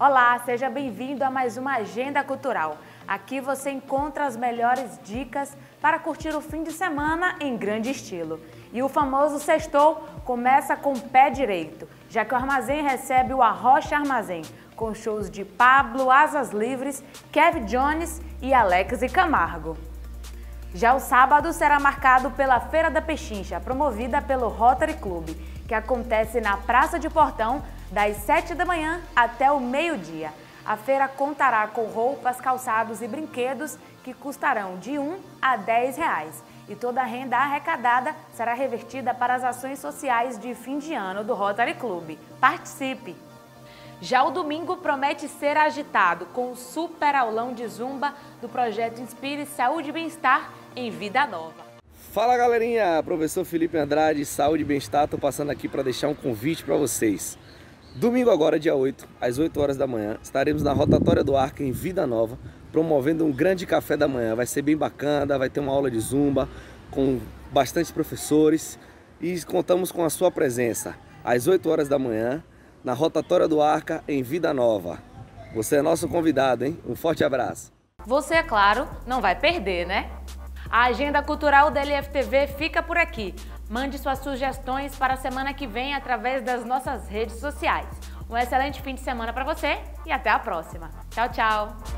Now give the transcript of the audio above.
Olá, seja bem-vindo a mais uma Agenda Cultural. Aqui você encontra as melhores dicas para curtir o fim de semana em grande estilo. E o famoso sextou começa com o pé direito, já que o armazém recebe o Arrocha Armazém, com shows de Pablo, Asas Livres, Kevin Jones e Alex e Camargo. Já o sábado será marcado pela Feira da Pechincha, promovida pelo Rotary Club, que acontece na Praça de Portão, das 7 da manhã até o meio-dia. A feira contará com roupas, calçados e brinquedos que custarão de 1 a 10 reais. E toda a renda arrecadada será revertida para as ações sociais de fim de ano do Rotary Club. Participe! Já o domingo promete ser agitado com o super aulão de zumba do projeto Inspire Saúde e Bem-Estar em Vida Nova. Fala galerinha, professor Felipe Andrade, Saúde e Bem-Estar, estou passando aqui para deixar um convite para vocês. Domingo agora, dia 8, às 8 horas da manhã, estaremos na Rotatória do Arco em Vida Nova, promovendo um grande café da manhã. Vai ser bem bacana, vai ter uma aula de zumba com bastante professores e contamos com a sua presença às 8 horas da manhã na Rotatória do Arca em Vida Nova. Você é nosso convidado, hein? Um forte abraço. Você, é claro, não vai perder, né? A agenda cultural da LFTV fica por aqui. Mande suas sugestões para a semana que vem através das nossas redes sociais. Um excelente fim de semana para você e até a próxima. Tchau, tchau!